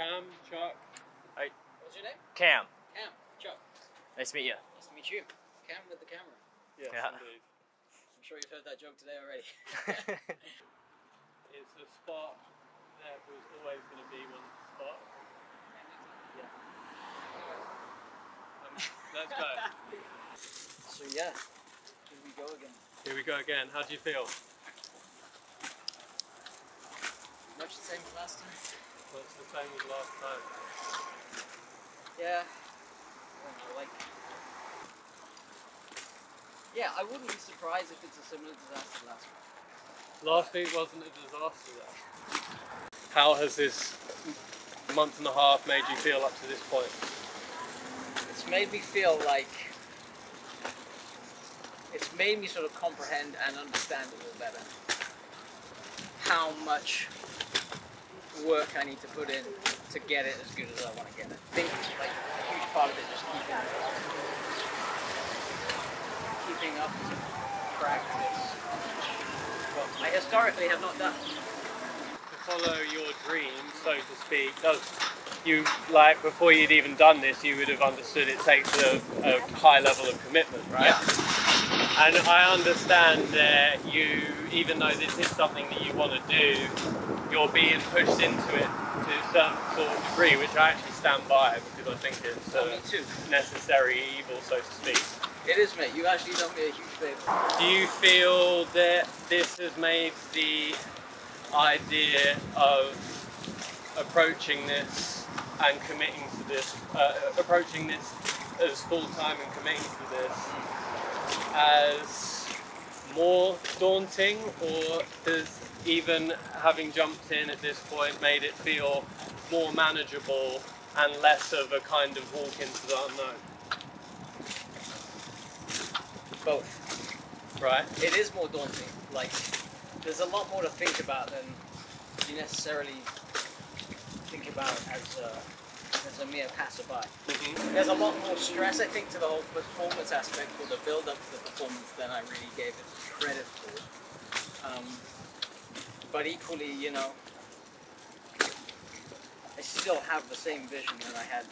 Cam, Chuck. Hey. What's your name? Cam, Cam. Chuck. nice to meet you. Nice to meet you. Cam with the camera. Yes, Yeah. indeed. I'm sure you've heard that joke today already. It's a spot that was always going to be one spot. Um, let's go. so yeah, here we go again. Here we go again. How do you feel? Much the same as last time. Well, it's the same as last time. Yeah. Oh, I like. Yeah, I wouldn't be surprised if it's a similar disaster last week. Last week wasn't a disaster though. How has this month and a half made you feel up to this point? It's made me feel like. It's made me sort of comprehend and understand a little better how much work I need to put in to get it as good as I want to get it. I think like a huge part of it just keeping keeping up to practice. What I historically have not done. To follow your dream, so to speak, does you like before you'd even done this, you would have understood it takes a, a high level of commitment, right? Yeah. And I understand that you, even though this is something that you want to do, you're being pushed into it to a certain sort of degree, which I actually stand by because I think it's Oh, a necessary evil, so to speak. It is, mate. You actually done me a huge favour. Do you feel that this has made the idea of approaching this and committing to this, uh, approaching this as full time and committing to this as more daunting, or has even having jumped in at this point made it feel more manageable and less of a kind of walk into the unknown? Both. Right? It is more daunting. Like, there's a lot more to think about than you necessarily think about as a, as a mere passerby. hmm There's a lot more stress, I think, to the whole performance aspect or the build up to the performance than I really gave it credit for. Um, but equally, you know, I still have the same vision that I had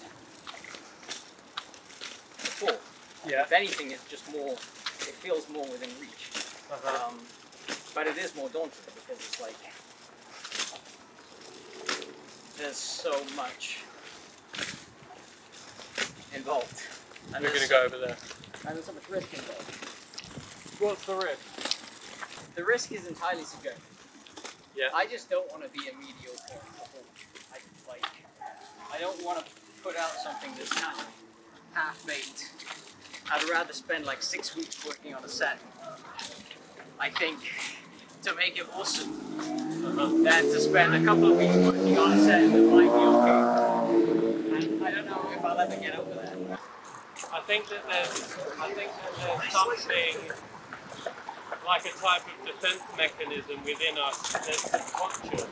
before. Yeah. If anything, it's just more, it feels more within reach. Uh-huh. Um, but it is more daunting because it's like there's so much involved. And We're gonna go over there. And there's so much risk involved. What's the risk? The risk is entirely subjective. Yeah. I just don't want to be a mediocre. I like. I don't want to put out something that's kind of half baked. I'd rather spend like six weeks working on a set. I think to make it awesome than to spend a couple of weeks working on a set that might be okay. And I don't know if I'll ever get over that. I think that there's, I think that there's something like a type of defense mechanism within us that's subconscious,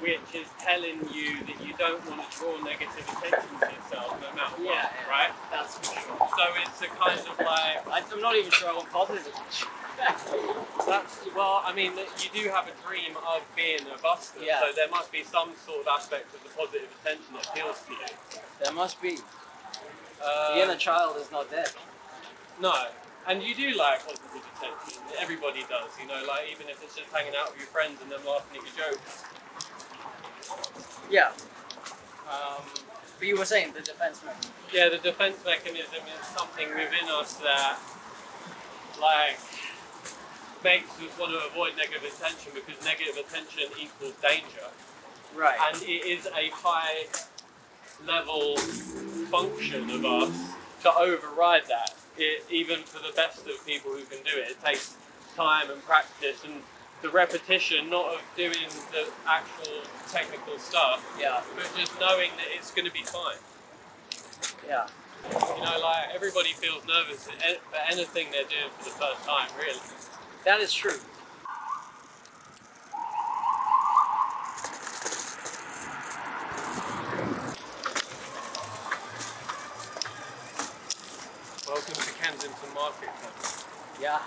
which is telling you that you don't want to draw negative attention to yourself, no matter what, Yeah, yeah. right? That's for sure. So it's a kind of like I- I'm not even sure I want positive. that's well, I mean, you do have a dream of being a busker, Yeah. so there must be some sort of aspect of the positive attention that appeals to you. There must be. Uh, The inner child is not dead. No. And you do like positive attention. Everybody does, you know, like even if it's just hanging out with your friends and them laughing at your jokes. Yeah. Um, But you were saying the defense mechanism. yeah, the defense mechanism is something within us that, like, makes us want to avoid negative attention because negative attention equals danger. Right. And it is a high level function of us to override that. It, even for the best of people who can do it, it takes time and practice and the repetition, not of doing the actual technical stuff, yeah. but just knowing that it's going to be fine. Yeah. You know, like everybody feels nervous at for anything they're doing for the first time, really. That is true. Welcome to Kensington Market Club. Yeah.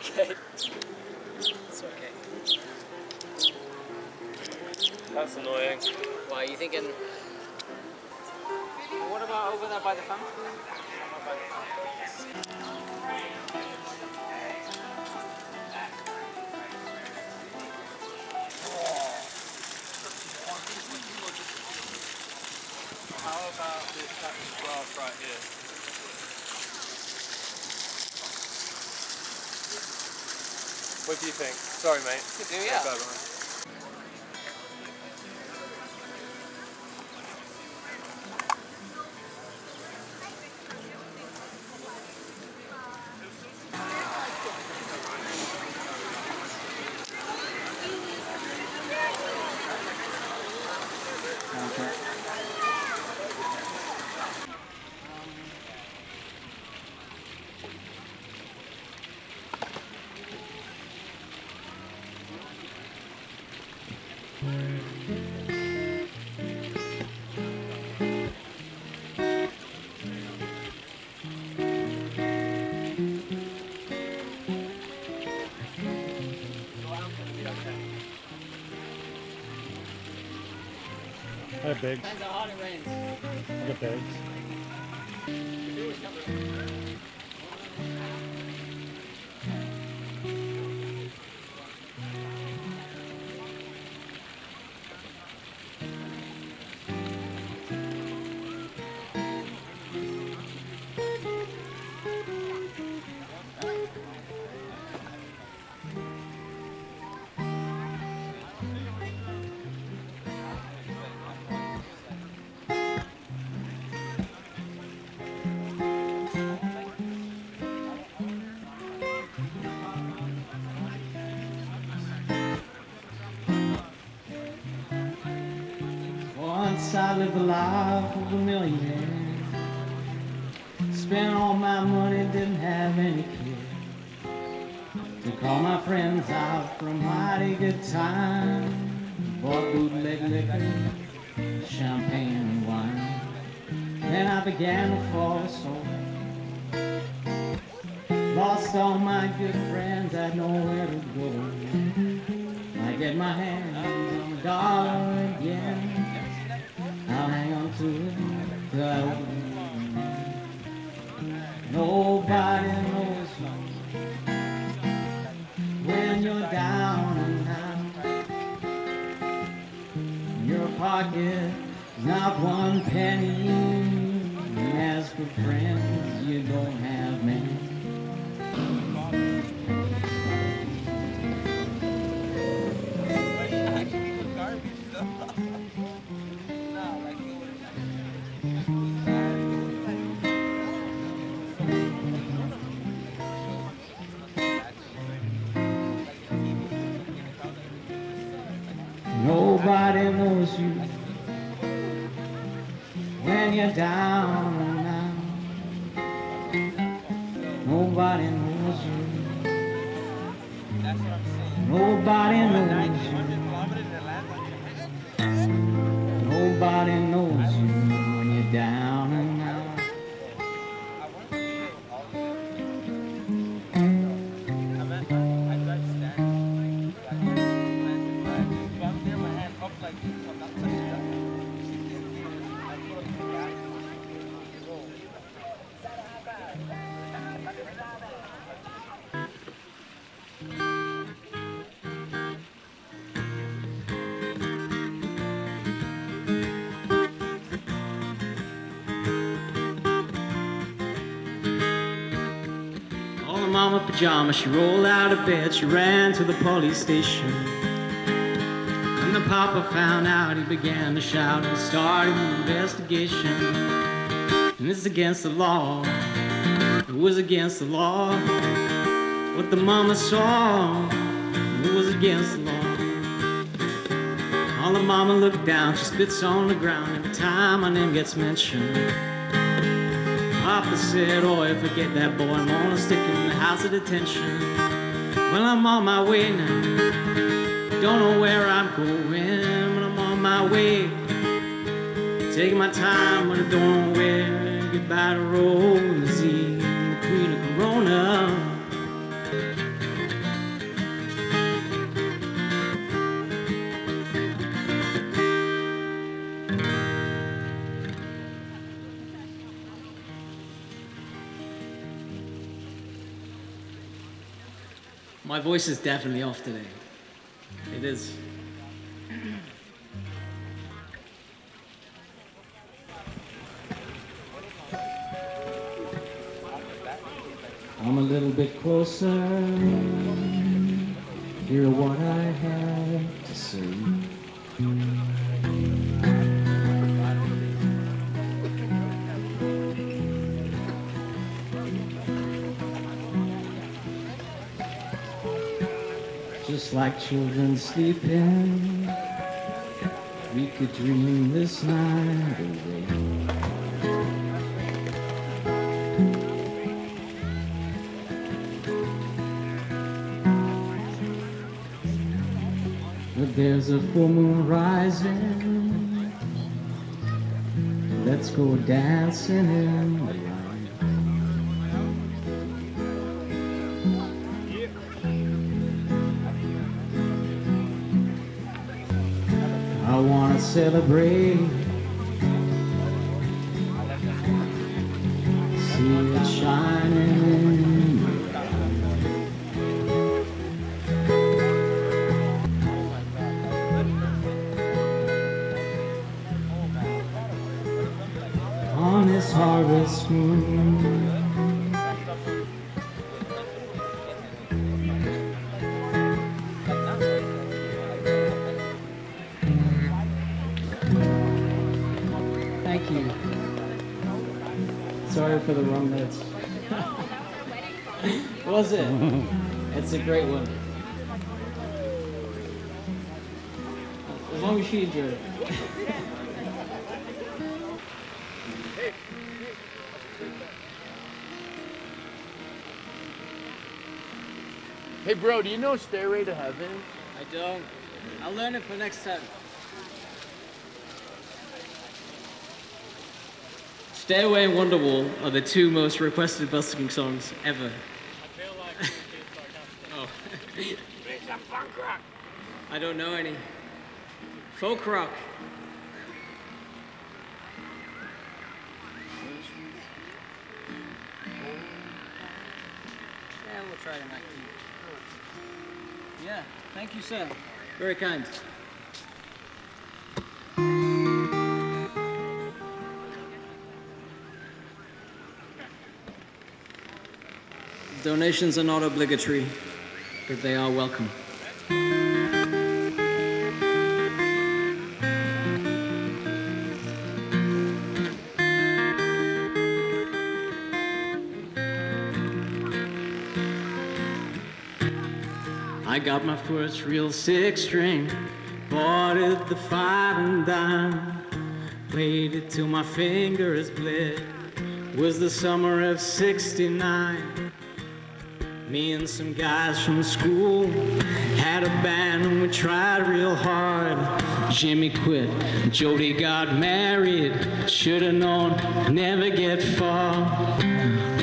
Okay. Do you think? Sorry, mate. do, yeah. Go on. Hi, Biggs. Depends how it rains. Hi, Biggs. Once I lived the life of a millionaire. Spent all my money, didn't have any care. Took all my friends out for a mighty good time. Bought bootleg liquor, champagne and wine. Then I began to fall sore. Lost all my good friends, had nowhere to go. I get my hands on a dollar again. To Nobody knows when you're down and out. Your pocket not one penny. And as for friends, you don't have many. Nobody down mama pajamas, she rolled out of bed, she ran to the police station. When the papa found out, he began to shout and started an investigation. And it's against the law, it was against the law. What the mama saw, it was against the law. All the mama looked down, she spits on the ground every time my name gets mentioned. Papa said, I forget that boy, I'm gonna stick him in the house of detention. Well, I'm on my way now. Don't know where I'm going, but I'm on my way. Taking my time, but I don't know where. Goodbye to Rosie, the queen of My voice is definitely off today. It is. I'm a little bit closer. Hear what I have to say. Like children sleeping, we could dream this night away. But there's a full moon rising. Let's go dancing in the light. Celebrate. See it shining. On this harvest moon. For the wrong notes. Was it? It's a great one. As long as she enjoyed it. Hey, bro, do you know Stairway to Heaven? I don't. I'll learn it for next time. Stairway and Wonderwall are the two most requested busking songs ever. I feel like oh. Play some punk rock. I don't know any. Folk rock. Yeah, we'll try tonight. Yeah, thank you, sir. Very kind. Donations are not obligatory, but they are welcome. I got my first real six string, bought it the five and dime, played it till my fingers bled. Was the summer of '69. Me and some guys from school had a band and we tried real hard. Jimmy quit, Jody got married. Should've known, never get far.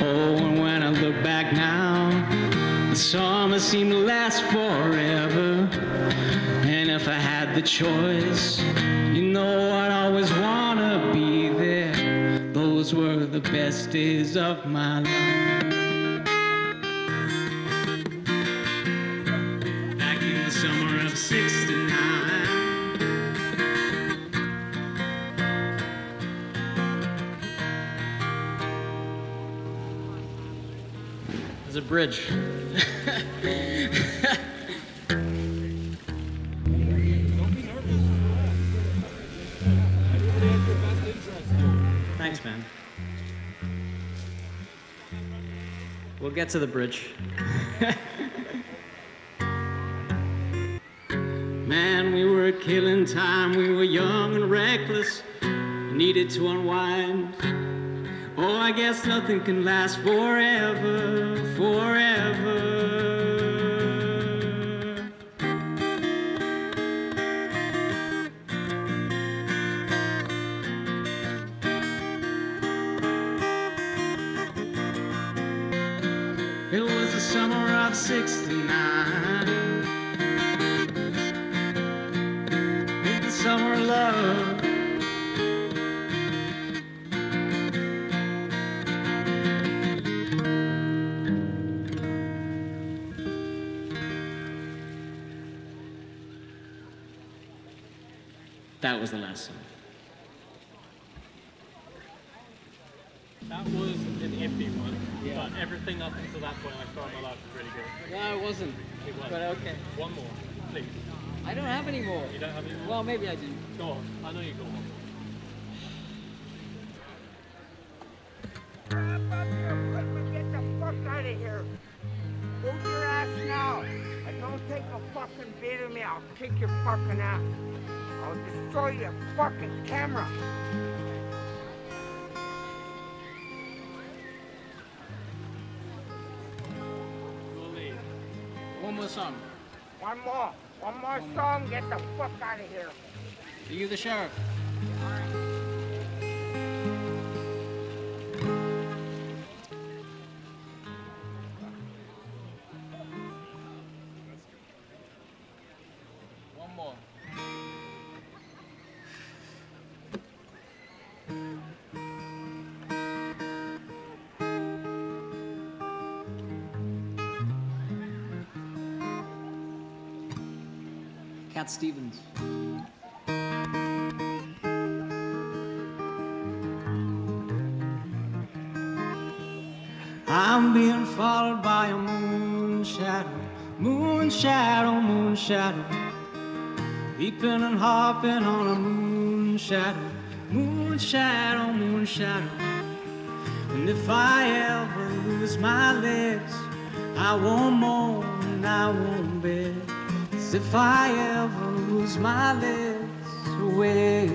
Oh, and when I look back now, the summer seemed to last forever. And if I had the choice, you know I'd always wanna be there. Those were the best days of my life. Bridge. Thanks, man. We'll get to the bridge. Man, we were killing time. We were young and reckless. Needed to unwind. Oh, I guess nothing can last forever, forever. It was the summer of 69. That was the last song. That was an iffy one, but everything up until that point I thought my life was really good. No, it wasn't. It was. But okay. One more, please. I don't have any more. You don't have any more? Well, maybe I do. Go on. I know you got one. Get the fuck out of here. Move your ass now. I don't take a fucking bit of me. I'll kick your fucking ass. Destroy your fucking camera. One more song. One more. One more song. Get the fuck out of here. Are you the sheriff? Cat Stevens. I'm being followed by a moon shadow, moon shadow, moon shadow. Leaping and hopping on a moon shadow, moon shadow, moon shadow. And if I ever lose my legs, I won't moan and I won't beg. If I ever lose my legs away,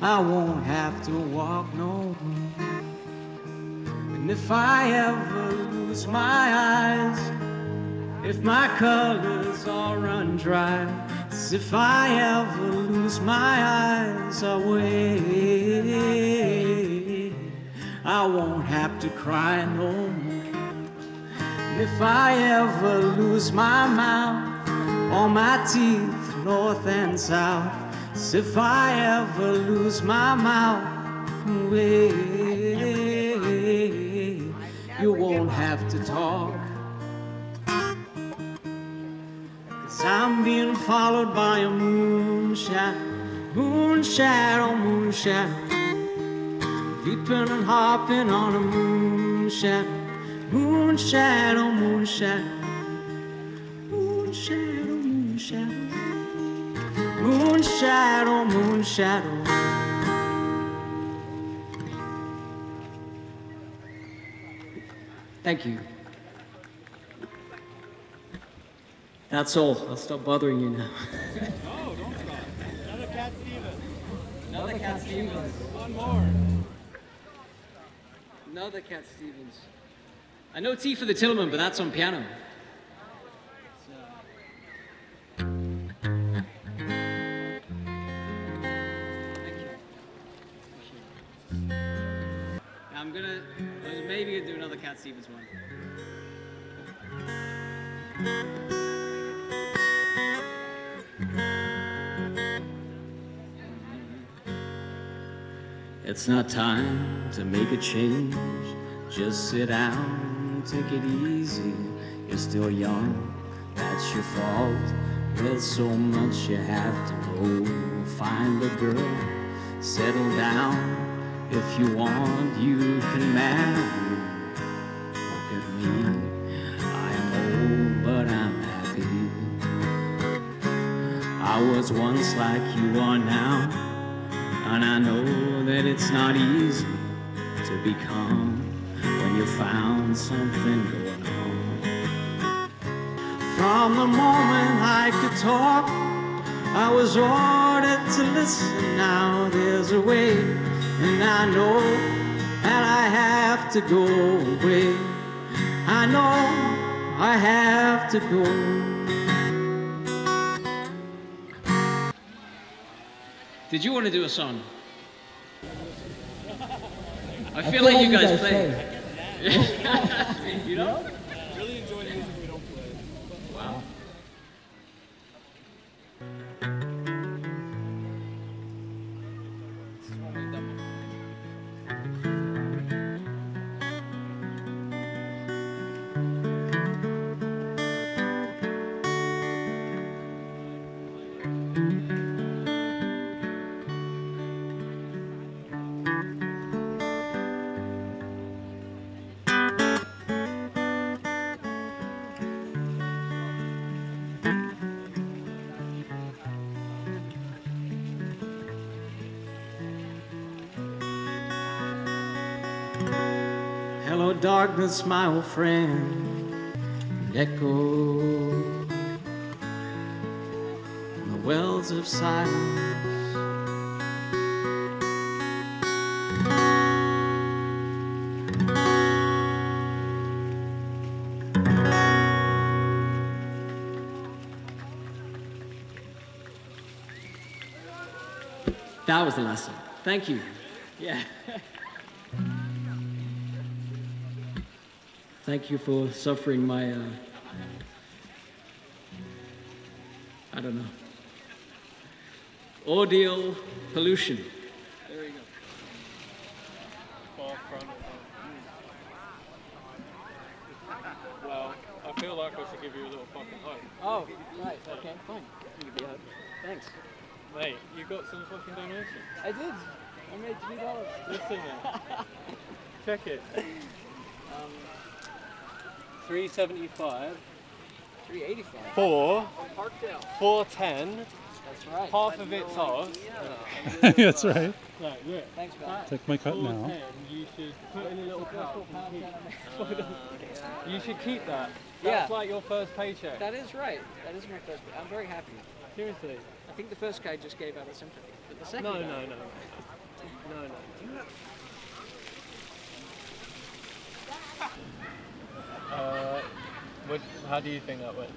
I won't have to walk no more. And if I ever lose my eyes, if my colors all run dry, if I ever lose my eyes away, I won't have to cry no more. If I ever lose my mouth, all my teeth, north and south, as if I ever lose my mouth away, you won't have to talk. Cause I'm being followed by a moon shadow, moon shadow, oh, moon shadow. Leaping and hopping on a moon shadow, oh, moon shadow, moon shadow. Oh, moon shadow, moon shadow. Oh, moon shadow, moon shadow. Thank you. That's all. I'll stop bothering you now. No, don't stop. Another Cat Stevens. Another Cat Stevens. One more. Another Cat Stevens. I know Tea for the Tillerman, but that's on piano. I'm gonna maybe do another Cat Stevens one. It's not time to make a change. Just sit down, take it easy. You're still young, that's your fault. There's so much you have to know. Find a girl, settle down. If you want, you can marry. Look at me, I am old, but I'm happy. I was once like you are now. And I know that it's not easy to become you found something going on. From the moment I could talk, I was ordered to listen. Now there's a way, and I know that I have to go away. I know I have to go. Did you want to do a song? I feel like you guys play. you know? Darkness, my old friend, and echo in the wells of silence. That was the lesson. Thank you. Yeah. Thank you for suffering my, uh, I don't know, ordeal pollution. There you go. Far front of that. Well, I feel like I should give you a little fucking hug. Oh, right. Okay, fine. Give you a hug. Thanks. Mate, you got some fucking donation. I did. I made three dollars. Listen, man. Check it. Um, 375 three eighty-five. for Parkdale. 410. That's right. Half of it's ours. That's right. Right, look. Thanks, man. Take my cut now. you should put in a little pouch keep. You should keep that. That's Yeah. like your first paycheck. That is right. That is my first. I'm very happy. Seriously. I think the first guy just gave out a sympathy, but the second No, guy. no, no. No, no. Uh, what, how do you think that went?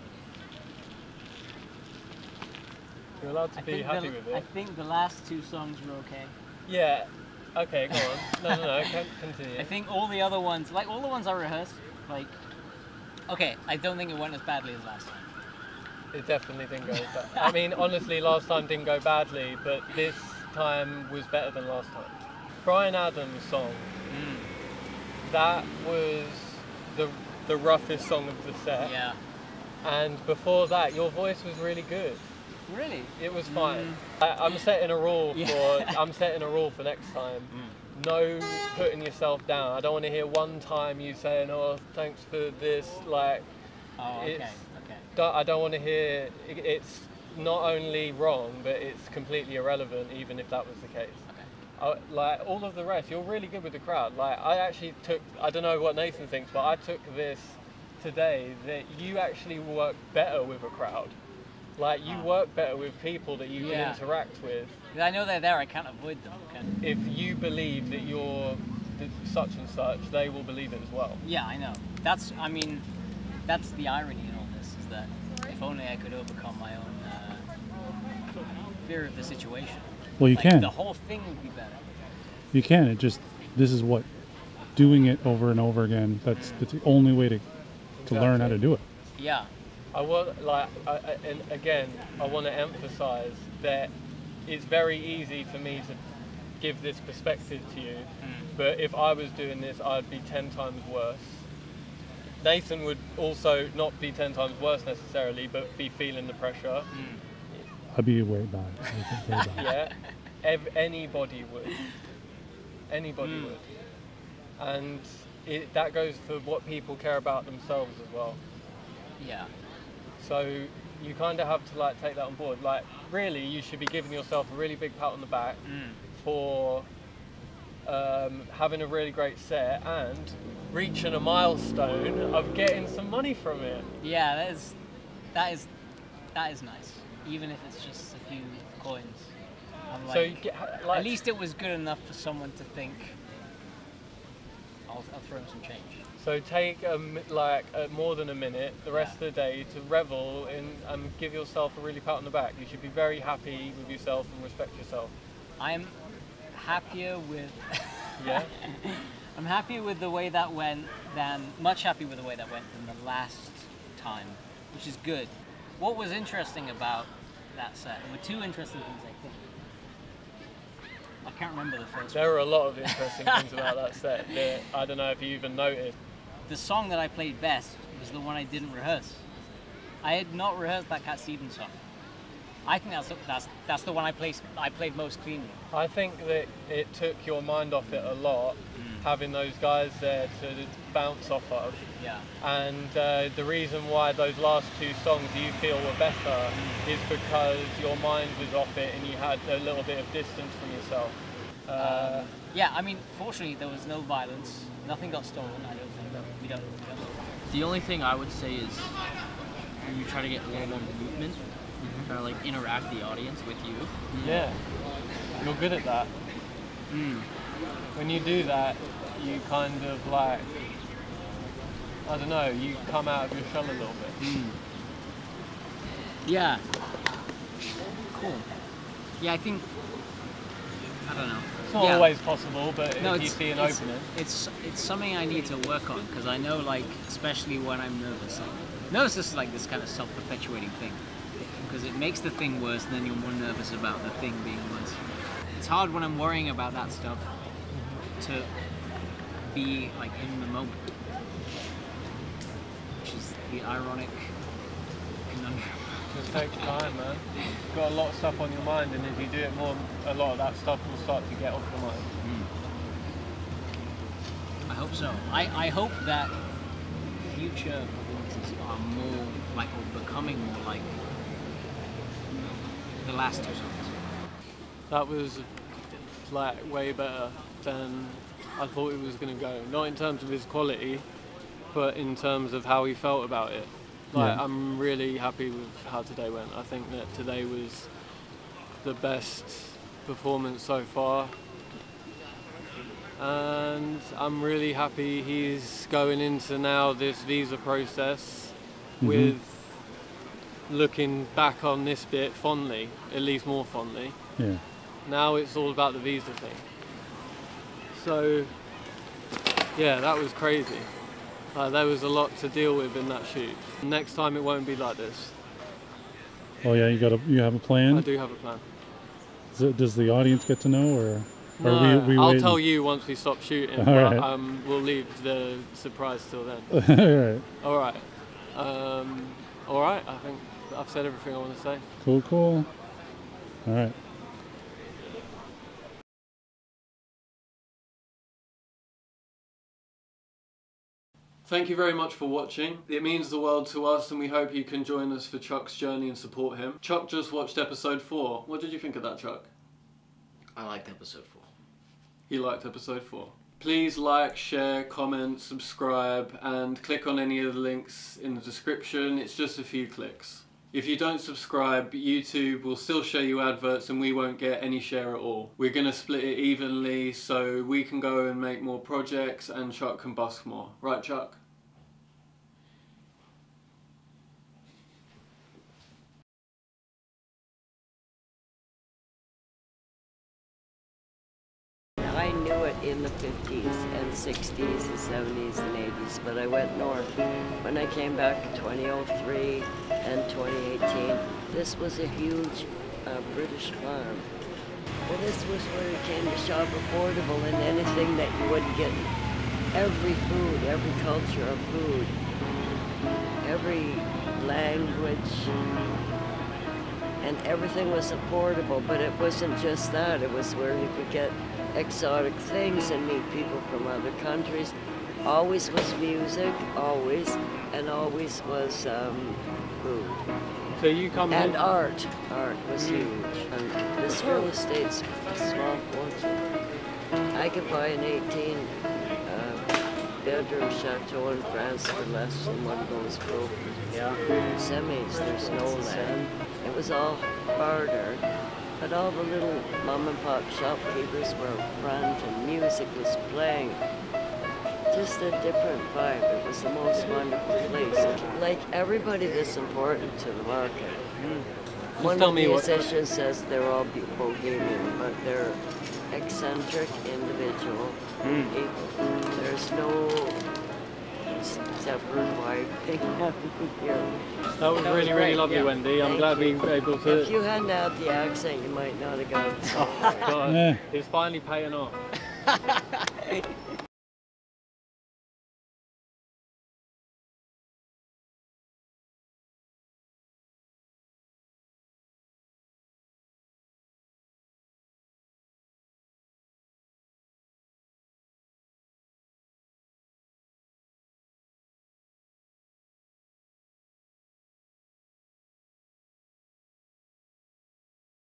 You're allowed to I be think, happy the, with it. I think the last two songs were okay. Yeah. Okay, go on. No, no, no. Con- continue. I think all the other ones, like all the ones I rehearsed, like, okay, I don't think it went as badly as last time. It definitely didn't go As bad. I mean, honestly, last time didn't go badly, but this time was better than last time. Bryan Adams' song, that was the the roughest song of the set. Yeah. And before that, your voice was really good. Really? It was fine. Mm. I, I'm setting a rule Yeah. for I'm setting a rule for next time. Mm. No putting yourself down. I don't want to hear one time you saying, "Oh, thanks for this." Like, Oh, okay. Okay. I don't want to hear. it- It's not only wrong, but it's completely irrelevant, even if that was the case. I, like all of the rest, you're really good with the crowd. Like I actually took. I don't know what Nathan thinks, but I took this today that you actually work better with a crowd. Like you work better with people that you Yeah. can interact with. I know they're there. I can't avoid them. Can? If you believe that you're such and such, they will believe it as well. Yeah, I know. That's. I mean, that's the irony in all this is that if only I could overcome my own uh, fear of the situation. Well, you like, can. The whole thing would be better. You can. It just this is what doing it over and over again. That's that's the only way to to learn how to do it. Yeah. I want like, I, I, and again, I want to emphasise that it's very easy for me to give this perspective to you, hmm. but if I was doing this, I'd be ten times worse. Nathan would also not be ten times worse necessarily, but be feeling the pressure. Hmm. I'd be way bad. I'd be. Yeah, Ev- anybody would. Anybody would, and it, that goes for what people care about themselves as well. Yeah. So you kind of have to like take that on board. Like really, you should be giving yourself a really big pat on the back for um, having a really great set and reaching a milestone of getting some money from it. Yeah. That is. That is. That is nice. Even if it's just a few coins. I'm like, so you get like at least it was good enough for someone to think. I'll, I'll throw him some change. so take a, like uh more than a minute the rest of the day to revel in and give yourself a really pat on the back. You should be very happy with yourself and respect yourself. I'm happier with. Yeah. I'm happier with the way that went than much happier with the way that went than the last time, which is good. What was interesting about that set? There were two interesting things I think. I can't remember the first There were a lot of interesting things about that set that I don't know if you even noticed. The song that I played best was the one I didn't rehearse. I had not rehearsed that Cat Stevens song. I think that's the, that's that's the one I played I played most cleanly. I think that it took your mind off it a lot, mm. Having those guys there to bounce off of. Yeah. And uh, the reason why those last two songs you feel were better is because your mind was off it and you had a little bit of distance from yourself. Uh, Yeah, I mean, fortunately there was no violence Nothing got stolen. I don't think. We don't. We don't. The only thing I would say is when you try to get a little more movement, try to like interact the audience with you. Yeah, you're good at that. Mm. When you do that, you kind of like, I don't know, you come out of your shell a little bit. Mm. Yeah. Cool. Yeah, I think. I don't know. It's not Yeah. always possible, but No, if you see an it's, opening, it's it's something I need to work on because I know, like, especially when I'm nervous. Like, nervous is like this kind of self-perpetuating thing because it makes the thing worse, and then you're more nervous about the thing being worse. It's hard when I'm worrying about that stuff to be like in the moment, which is the ironic conundrum. just takes time, man. You've got a lot of stuff on your mind, and if you do it more, a lot of that stuff will start to get off your mind. Hmm. I hope so. I, I hope that future performances are more like or becoming more like the last two songs. That was like way better than I thought it was going to go. Not in terms of his quality, but in terms of how he felt about it. Like Yeah. I'm really happy with how today went. I think that today was the best performance so far. And I'm really happy he's going into now this visa process Mhm. with looking back on this bit fondly, at least more fondly. Yeah. Now it's all about the visa thing. So, yeah, that was crazy. Like, there was a lot to deal with in that shoot. Next time it won't be like this. Oh yeah, you got a you have a plan. I do have a plan. Does, it, does the audience get to know, or No, we, we I'll waiting? tell you once we stop shooting. All right. um, we'll leave the surprise till then. All right. All right. Um, all right. I think I've said everything I want to say. Cool. Cool. All right. Thank you very much for watching. It means the world to us and we hope you can join us for Chuck's journey and support him. Chuck just watched episode 4. What did you think of that, Chuck? I liked episode four. He liked episode 4. Please like, share, comment, subscribe and click on any of the links in the description. It's just a few clicks. If you don't subscribe, YouTube will still show you adverts and we won't get any share at all. We're going to split it evenly so we can go and make more projects and Chuck can busk more. Right, Chuck? I it in the 50s and 60s and 70s and 80s, but I went north. When I came back in 2003 and 2018, this was a huge uh, British farm. Well, this was where you came to shop affordable and anything that you wouldn't get. Every food, every culture of food, every language, and everything was affordable, but it wasn't just that. It was where you could get exotic things and meet people from other countries. Always was music, always, and always was um, food. So you come And here- art. Art was huge. And this real estate's a small fortune. I could buy an 18 uh, bedroom chateau in France for less than one of those broken Yeah. semis. There's no land. It was all barter. But all the little mom and pop shopkeepers were front and music was playing. Just a different vibe. It was the most wonderful place. Like everybody that's important to the market. Hmm. One tell of me the what- musicians says they're all bohemian, but they're eccentric, individual people. There's no s- separate vibe thing happening here. That was really, really lovely, Wendy. I'm Thank glad we you. were able to... If you hadn't had the accent, you might not have got it. Oh, God. Eh. It's finally paying off.